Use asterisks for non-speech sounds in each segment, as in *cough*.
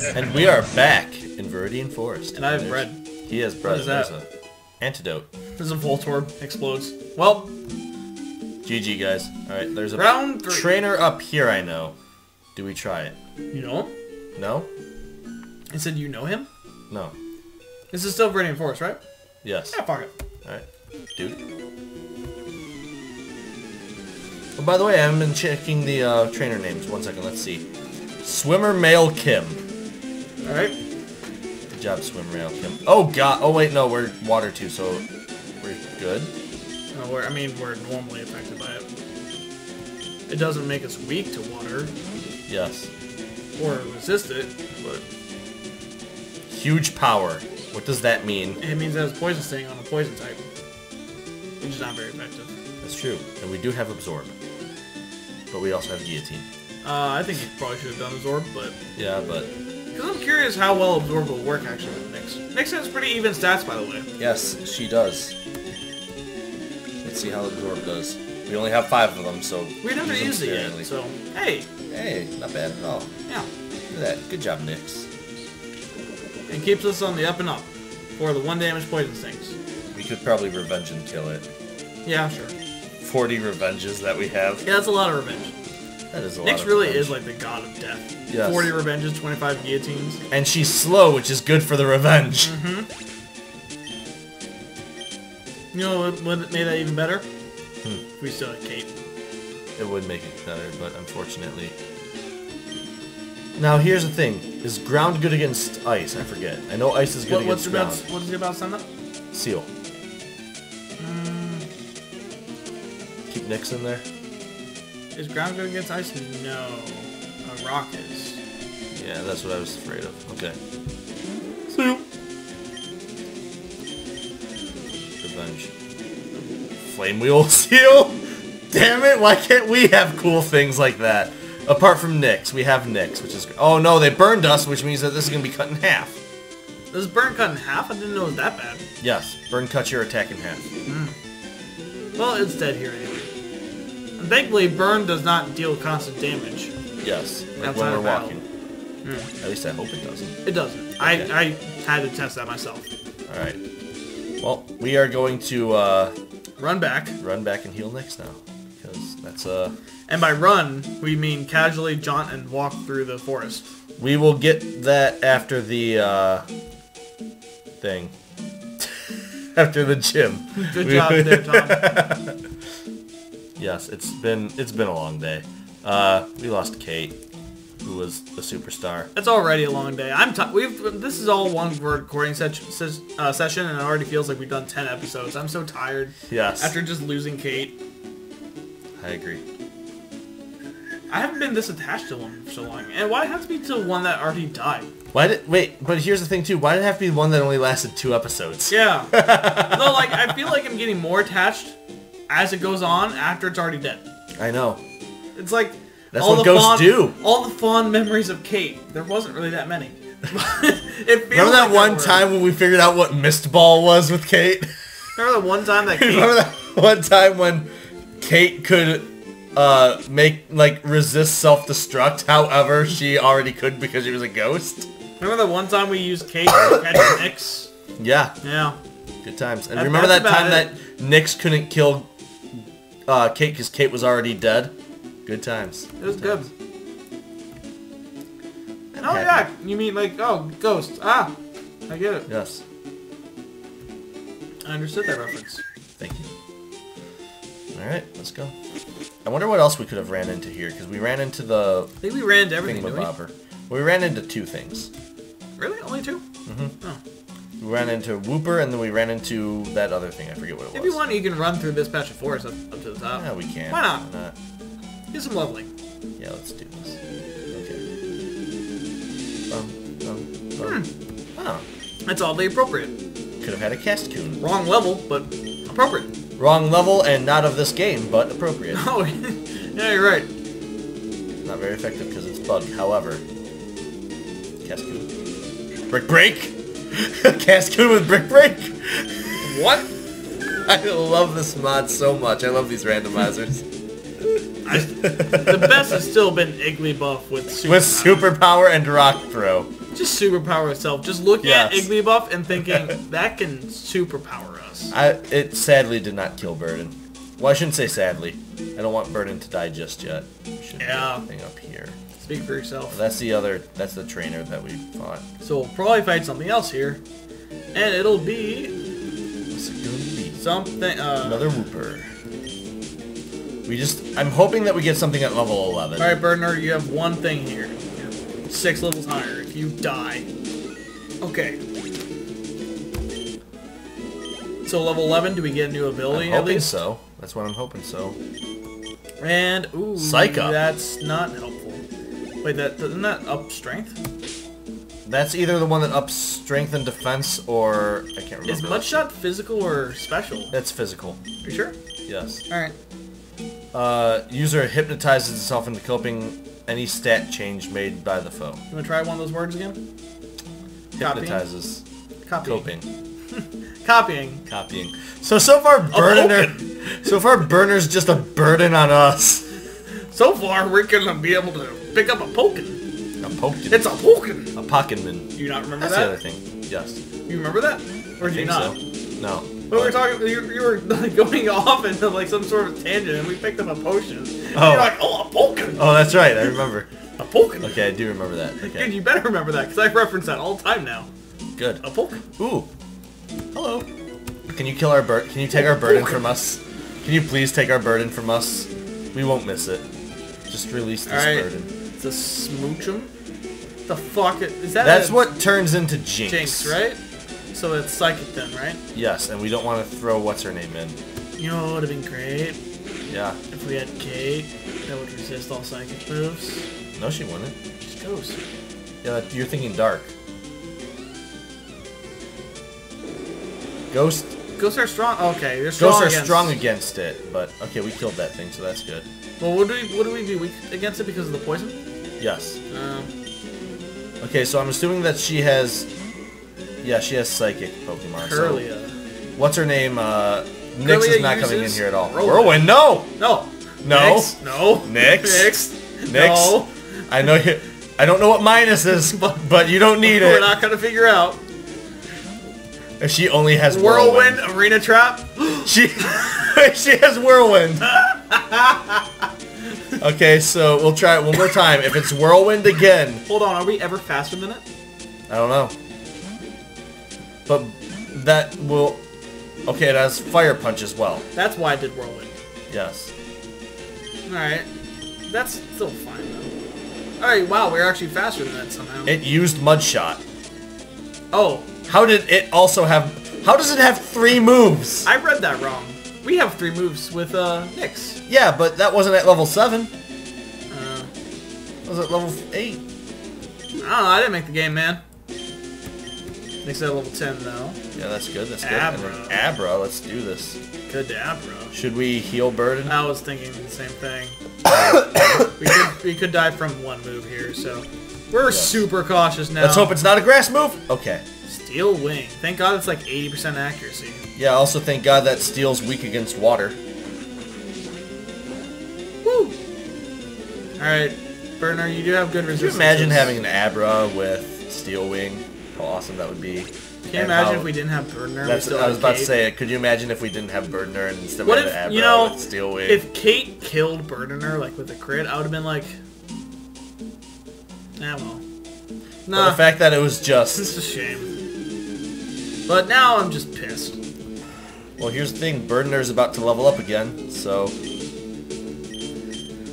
And we are back in Viridian Forest. And I have bread. He has bread. is that? There's a antidote. There's a Voltorb. Explodes. Well, GG, guys. Alright, there's a round three. trainer up here, I know. Do we try it? you know him? No? I said you know him? No. This is still Viridian Forest, right? Yes. Yeah, fuck it. Alright. Dude. Oh, by the way, I haven't been checking the uh, trainer names. One second, let's see. Swimmer Male Kim. Alright. Good job, swim Kim. Oh, God. Oh, wait, no, we're water too, so we're good. Uh, we're, I mean, we're normally affected by it. It doesn't make us weak to water Yes. or resist it, but Huge power. What does that mean? it means it has poison sting on a poison type. Which is not very effective. That's true. And we do have Absorb. But we also have Guillotine. Uh, I think you probably should have done Absorb, but... Yeah, but... Because I'm curious how well Absorb will work, actually, with Nyx. Nyx has pretty even stats, by the way. Yes, she does. Let's see how Absorb does. We only have five of them, so... We never use used it yet, so... Hey! Hey, not bad at all. Yeah. Look at that. Good job, Nyx. And keeps us on the up and up. For the one damage poison stings. We could probably revenge and kill it. Yeah, sure. 40 revenges that we have. Yeah, that's a lot of revenge. That is a lot Nyx really is like the god of death. Yes. 40 revenges, 25 guillotines. And she's slow, which is good for the revenge. Mm-hmm. You know what made that even better? Hmm. We still had Kate. It would make it better, but unfortunately... Now, here's the thing. Is ground good against ice? I forget. I know ice is good What, against about ground. what is it about Senda? Seel. Keep Nyx in there. Is ground good against ice? No. A rock is. Yeah, that's what I was afraid of. Okay. Seel. Revenge. Flame wheel seal? *laughs* Damn it, why can't we have cool things like that? Apart from Nyx, we have Nyx, which is great. Oh no, they burned us, which means that this is gonna be cut in half. This burn cut in half? I didn't know it was that bad. Yes, burn cuts your attack in half. Hmm. Well, it's dead here anyway. And thankfully, burn does not deal constant damage. Yes, like when we're walking. At least I hope it doesn't. It doesn't. Okay. I, I had to test that myself. Alright. Well, we are going to uh, Run back. run back and heal Nyx now. Because that's uh And by run, we mean casually jaunt and walk through the forest. We will get that after the uh, thing. *laughs* after the gym. Good job there, Tom. *laughs* Yes, it's been it's been a long day. Uh, we lost Kate, who was a superstar. It's already a long day. I'm t- we've this is all one recording se- ses- uh, session, and it already feels like we've done ten episodes. I'm so tired Yes, after just losing Kate. I agree. I haven't been this attached to one for so long, and why have to be to one that already died? Why did wait? But here's the thing too. Why did it have to be one that only lasted two episodes? Yeah. *laughs* no, like I feel like I'm getting more attached as it goes on after it's already dead. I know. It's like That's all what the ghosts fond, do. All the fond memories of Kate. There wasn't really that many. *laughs* it feels Remember that like one were. time when we figured out what mist ball was with Kate? *laughs* Remember the one time that *laughs* Kate Remember that one time when Kate could uh, make like resist self-destruct, however she already could because she was a ghost? Remember the one time we used Kate to catch Nyx? Yeah, Yeah. good times. And That- remember that time about that Nyx couldn't kill uh, Kate because Kate was already dead? Good times. It was good. times. Oh yeah, you mean like oh ghost? Ah, I get it. Yes. I understood that reference. Thank you. Alright, let's go. I wonder what else we could have ran into here, because we ran into the I think we ran into everything, we? We ran into two things. Really? Only two? We ran into Wooper, and then we ran into that other thing. I forget what it was. If you want, you can run through this patch of forest up, up to the top. Yeah, we can. Why not? Why not? Get some leveling. Yeah, let's do this. Okay. Um, um, um. Hmm. Oh, That's oddly appropriate. could have had a Cascoon. Wrong level, but appropriate. Wrong level and not of this game, but appropriate. *laughs* Oh, yeah, you're right. not very effective because it's bug. However, Cascoon. Brick break. *laughs* Cascoon with brick break. What? *laughs* I love this mod so much. I love these randomizers. I, the best has still been Igglybuff with super. *laughs* With superpower and rock throw. Just superpower itself. Just looking Yes. at Igglybuff and thinking that can superpower us. I, it sadly did not kill Burden. Well, I shouldn't say sadly. I don't want Burden to die just yet. Should Yeah. up here. Speak for yourself. That's the other. That's the trainer that we fought. So we'll probably fight something else here, and it'll be What's it gonna be? something. Uh, Another Wooper. We just. I'm hoping that we get something at level 11. All right, Bernard, you have one thing here. You're six levels higher. If you die, okay. So level 11, do we get a new ability I'm at hoping least? so. That's what I'm hoping so. And ooh, Psych up. That's not helpful. Wait, that doesn't that up strength? That's either the one that ups strength and defense, or I can't remember. Is Mudshot physical or special? That's physical. Are you sure? Yes. All right. Uh, user hypnotizes itself into coping any stat change made by the foe. You wanna try one of those words again? Hypnotizes. Copying. Coping. *laughs* Copying. Copying. So so far, Burner. So far, Burner's just a burden on us. So far, we're gonna be able to pick up a Pokin. A Pokken. It's a Pokin. a Pokémon. Do you not remember that? That's the other thing. Yes. You remember that? Or I do you not? so. No. But we were talking, you, you were *laughs* like, going off into like some sort of tangent, and we picked up a potion. Oh. You're like, oh, a Pokin, Oh, that's right. I remember. *laughs* a Pokin. Okay, I do remember that. Dude, you better remember that because I reference that all the time now. Good. A Pokin. Ooh. Hello. Can you kill our bird? Can you take our burden from us? Can you please take our burden from us? We won't miss it. Just release this All right. burden. A Smoochum. The fuck it- is that? That's what turns into Jynx. Jynx, right? So it's psychic then, right? Yes, and we don't want to throw what's her name in. You know what would have been great Yeah. if we had Kate that would resist all psychic moves. No, she wouldn't. Just Ghost. Yeah, you're thinking dark. Ghost. Ghosts are strong. Okay, they're strong. Ghosts are against- strong against it, but okay, we killed that thing, so that's good. Well, what do we what do we be weak against it because of the poison? Yes. Um, Okay, so I'm assuming that she has. Yeah, she has psychic Pokemon. so- What's her name? Uh, Nyx is not coming in here at all. Whirlwind. No! No. No. No. Nyx. Nyx. Nyx. No. I know you. I don't know what minus is, *laughs* but, but you don't need it. We're not gonna figure out. If she only has Whirlwind, whirlwind. arena trap. *gasps* She *laughs* she has whirlwind. *laughs* okay, so we'll try it one more time. If it's whirlwind again, Hold on, are we ever faster than it? I don't know. But that will. Okay, it has fire punch as well. That's why I did whirlwind. Yes. All right. That's still fine though. All right. Wow, we're actually faster than that somehow. It used mud shot. oh, How did it also have? How does it have three moves? I read that wrong. We have three moves with uh Nyx. Yeah, but that wasn't at level seven. Uh, It was at level eight. I don't know. I didn't make the game, man. Nyx at level ten though. Yeah, that's good. That's good. And Abra. Abra, let's do this. Good to Abra. Should we heal Burden? I was thinking the same thing. *coughs* we could we could die from one move here, so we're super cautious now. Let's hope it's not a grass move. Okay. Steel Wing. Thank God it's like 80% accuracy. Yeah. Also, thank God that Steel's weak against water. Woo! Alright, Burner, you do have good resistance. you imagine having an Abra with Steel Wing? How awesome that would be. Can you And imagine how- if we didn't have Burner? That's I was about to say it. Could you imagine if we didn't have Burdener and instead What we had if, Abra you know, with Steel Wing? if Kate killed Burner, like with a crit, I would have been like, nah, well. But Nah, the fact that it was just... it's a shame. But now I'm just pissed. Well, here's the thing. Burdener's about to level up again, so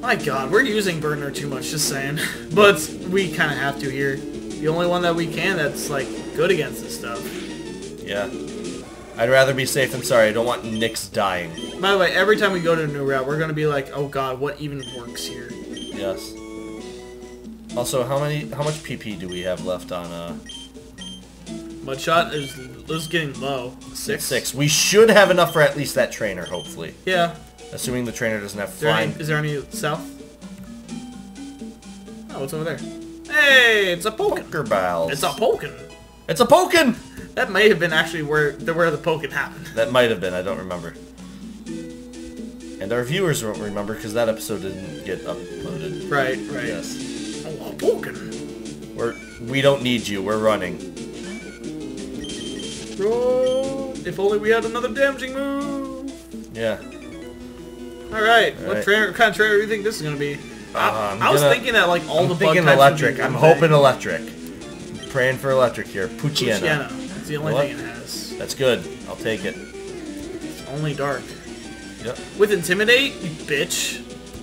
My god, we're using Burner too much, just saying. *laughs* but we kind of have to here. The only one that we can that's, like, good against this stuff. yeah. I'd rather be safe than sorry. I don't want Nyx dying. By the way, every time we go to a new route, we're gonna be like, oh god, what even works here? Yes. Also, how many? How much PP do we have left on? Uh, Mudshot is, is getting low. Six? six. We should have enough for at least that trainer, hopefully. Yeah. Assuming the trainer doesn't have Is flying. any, is there any south? Oh, what's over there? Hey, it's a Pokin. Poker Balls. It's a Pokin. It's a Pokin. That may have been actually where the where the Pokin happened. That might have been. I don't remember. And our viewers won't remember because that episode didn't get uploaded. Right, right. Yes. Oh, a Pokin. We're we don't need you. We're running. If only we had another damaging move. Yeah. All right, All what right. kind of trailer do you think this is gonna be? I, Uh, I'm I was gonna- thinking that like all I'm the bug thinking electric. I'm hoping thing. electric. praying for electric here. Poochyena. Luciana. That's the only What? thing it has. That's good. I'll take it. It's only dark. Yep. With intimidate, you bitch.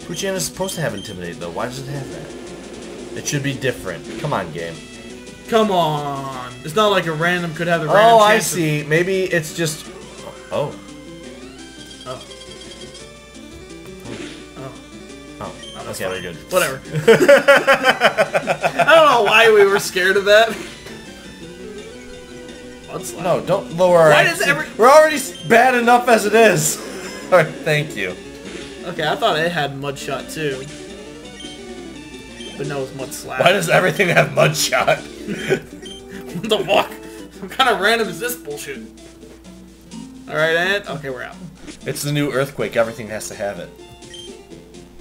Poochyena is supposed to have intimidate though. Why does it have that? It should be different. Come on, game. Come on. It's not like a random could have the random Oh, I see. Maybe it's just. Oh. Oh. Oh. Oh. oh, oh that's okay, fine. good. Whatever. *laughs* I don't know why we were scared of that. Mudslap. No, don't lower our. Why does every- We're already bad enough as it is. *laughs* All right, thank you. Okay, I thought it had mud shot too. But no, it's mud slap. Why does everything have mud shot? *laughs* what the fuck? What kind of random is this bullshit? Alright, Ant. Okay, we're out. It's the new earthquake. Everything has to have it.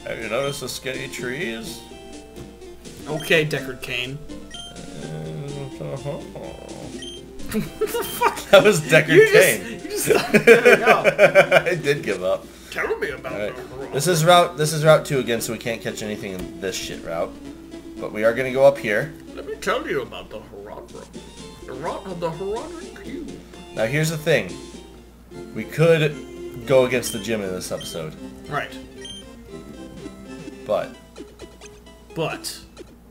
Have you noticed the skinny trees? Okay, Deckard Cain. *laughs* what the fuck? That was Deckard You Cain. just, you just stopped *laughs* giving up. I did give up. Tell me about Alright. the This is route this is route two again, so we can't catch anything in this shit route. But we are gonna go up here. Tell you about the Horadric. The, Ro- the Horadric Cube. Now here's the thing. We could go against the gym in this episode, Right. but But,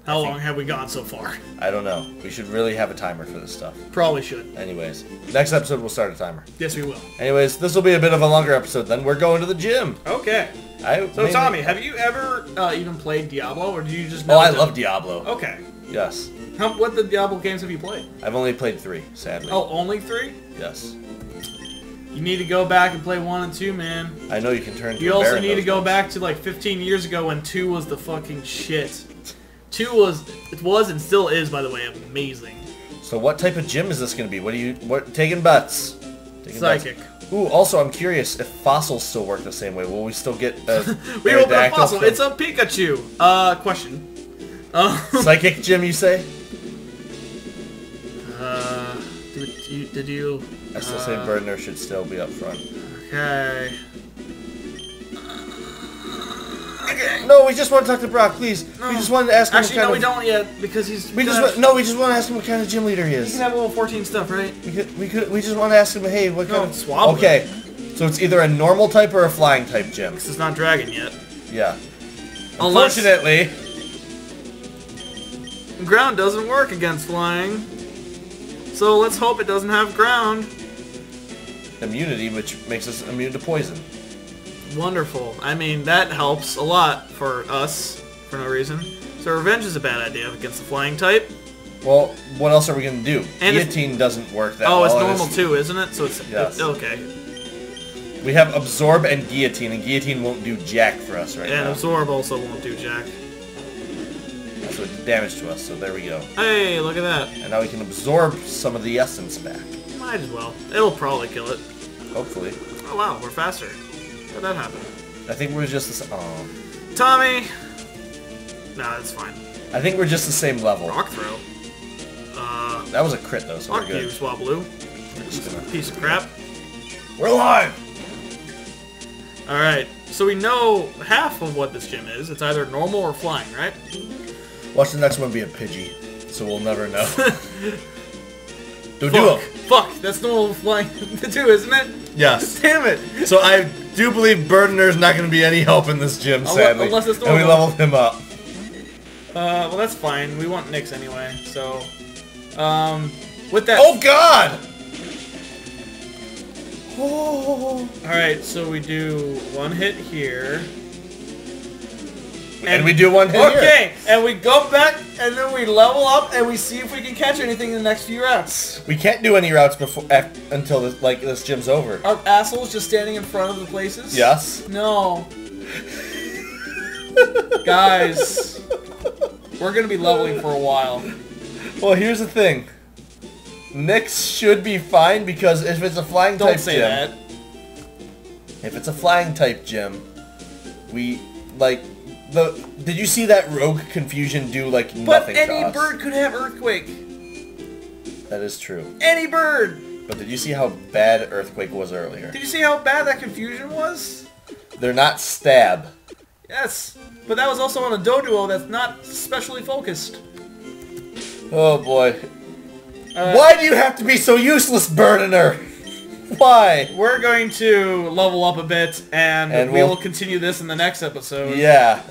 how long have we gone so far? I don't know. We should really have a timer for this stuff. Probably should. Anyways, next episode we'll start a timer. Yes, we will. Anyways, this will be a bit of a longer episode. Then we're going to the gym. Okay. I So, Tommy, have you ever uh, even played Diablo, or do you just Oh, I love Diablo. Okay. Yes, How, what the Diablo games have you played? I've only played three. Sadly. Oh, only three? Yes. You need to go back and play one and two, man. I know you can turn. You also need to go ones. back to like 15 years ago when two was the fucking shit. Two was, it was and still is, by the way, amazing. So what type of gym is this going to be? What do you what taking bets? Taking. Psychic. Ooh, also I'm curious if fossils still work the same way. Will we still get *laughs* a We open a fossil. from- It's a Pikachu. Uh, question. Uh, *laughs* psychic gym? You say? You? Did you I still say uh, Burner should still be up front. Okay. Okay. No, we just want to talk to Brock, please. We just wanted to ask him Actually, what no, kind we of. don't yet because he's. We just gonna want, no, we just want to ask him what kind of gym leader he is. He can have level 14 stuff, right? We could, we could, we just want to ask him, hey, what No, kind of Swablu. Okay, so it's either a normal type or a flying type gym. This is not dragon yet. Yeah. Unless Unfortunately, ground doesn't work against flying. So let's hope it doesn't have ground. immunity, which makes us immune to poison. Wonderful. I mean, that helps a lot for us for no reason. So revenge is a bad idea against the flying type. Well, what else are we gonna do? And Guillotine doesn't work that Oh, well. it's and normal too, isn't it? So it's Yes. okay. We have absorb and guillotine, and guillotine won't do jack for us right And now. And Absorb also won't do jack. So it's damage to us. So there we go. Hey, look at that. And now we can absorb some of the essence back. Might as well. It'll probably kill it. Hopefully. Oh wow, we're faster. How'd that happen? I think we're just the oh. Tommy! Nah, it's fine. I think we're just the same level. Rock throw. Uh, That was a crit though, so we're fuck you, good. Swablu. We're just gonna- Piece of crap. We're alive. Alright, so we know half of what this gym is. It's either normal or flying, right? Watch the next one be a Pidgey, so we'll never know. *laughs* Do Fuck. Fuck, that's normal flying *laughs* too, isn't it? Yes. *laughs* Damn it! So I do believe Burdener's not going to be any help in this gym, sadly. unless it's and we leveled him up. Uh, well that's fine. We want Nyx anyway, so... Um, with that... Oh God! Oh. Alright, so we do one hit here. And we do one hit here. Okay, and we go back, and then we level up, and we see if we can catch anything in the next few routes. We can't do any routes before until this, like this gym's over. Are assholes just standing in front of the places? Yes. No. Guys, we're gonna be leveling for a while. Well, here's the thing. Nyx should be fine because if it's a flying Don't type say gym, that. if it's a flying type gym, we like the did you see that rogue confusion do like But nothing any to us? bird could have earthquake. That is true. Any bird. But did you see how bad earthquake was earlier? Did you see how bad that confusion was? They're not stab. Yes, but that was also on a Doduo that's not specially focused. Oh boy. Uh, Why do you have to be so useless, Burdener? Why? We're going to level up a bit, and, And we we'll- will continue this in the next episode. Yeah.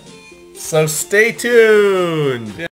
So stay tuned.